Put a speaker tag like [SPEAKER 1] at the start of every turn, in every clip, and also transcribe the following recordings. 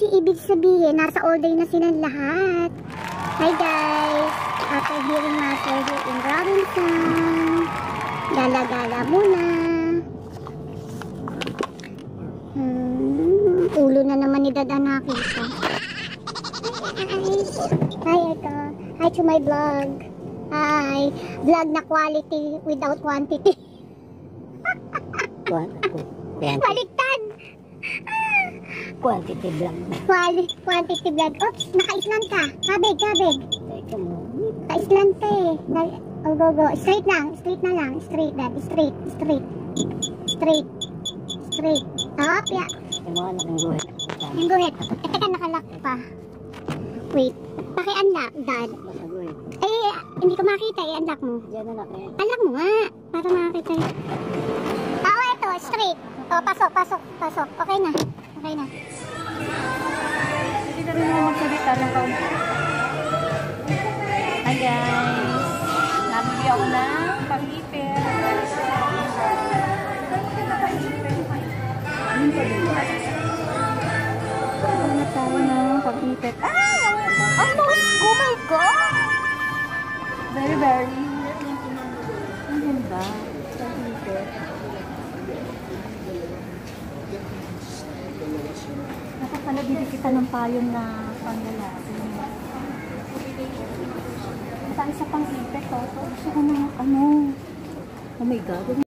[SPEAKER 1] kasi ibig sabihin, nasa all day na silang lahat. Hi guys! After hearing master here in Robinson, gala-gala muna. Hmm, ulo na naman ni Dada nakita. Hi, Eka. Hi to my vlog. Hi. Vlog na quality without quantity.
[SPEAKER 2] Quantity. Quantity lang.
[SPEAKER 1] Quality, quantity vlog. Oops, naka-island ka. Kabig, kabig. Naka-island ka eh. Na- Oh, go, go. Straight lang. Straight na lang. Straight, dad. Straight. Straight. Straight. Straight. Up.
[SPEAKER 2] Yung mga anak ng guhit.
[SPEAKER 1] Guhit. Eh, teka, nakalock pa. Wait. Paki-unlock, dad. Eh, hindi ko makita eh. Unlock mo.
[SPEAKER 2] Diyan na lang eh.
[SPEAKER 1] Unlock mo nga. Para makakita eh. Ah, oh, ito. Straight. Oh, pasok, pasok, pasok. Okay na. Okay na.
[SPEAKER 3] Pang-ipit? Ah! Ang nose! Oh my God! Very, very. Ang ganda. Pang-ipit. Dapat pala kita ng payong na panglalaki. Basta isa pang ipit, oh. So, gusto ko ng ano. Oh my God.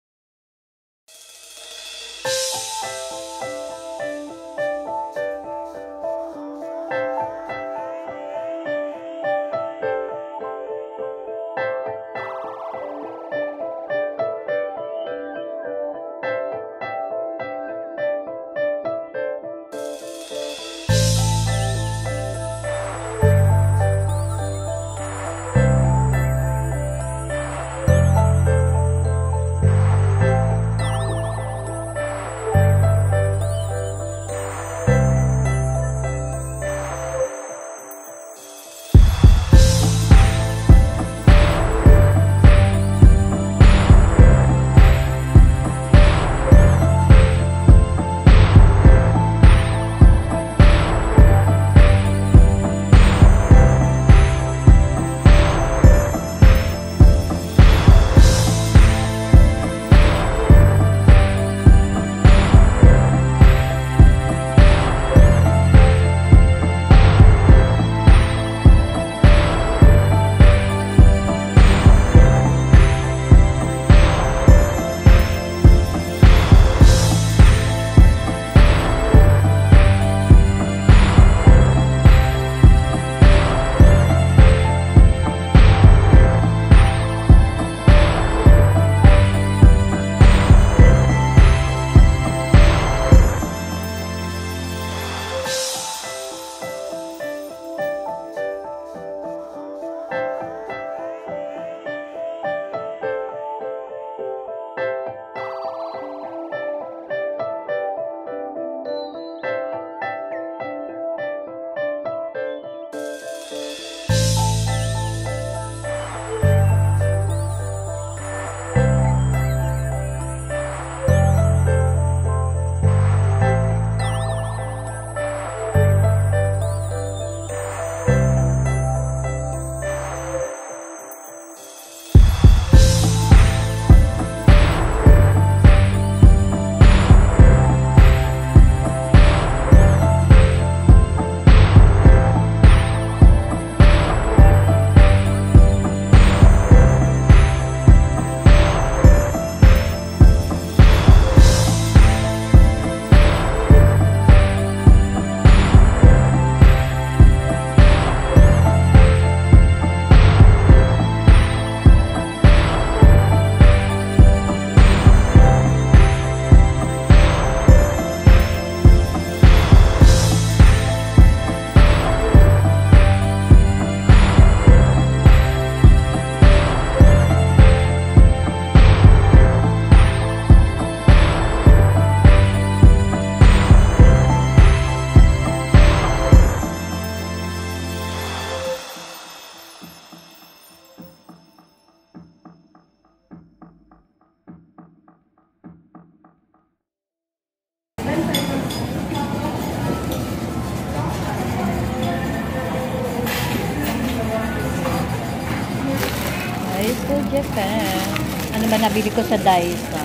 [SPEAKER 3] Ano ba nabili ko sa Daiso?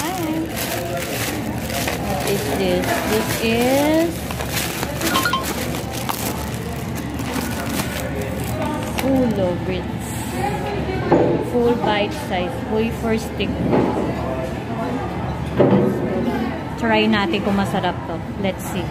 [SPEAKER 3] Hi. What is this? This is Fulo Grits. Full bite size. Wafer stick. Try natin kung masarap to. Let's see.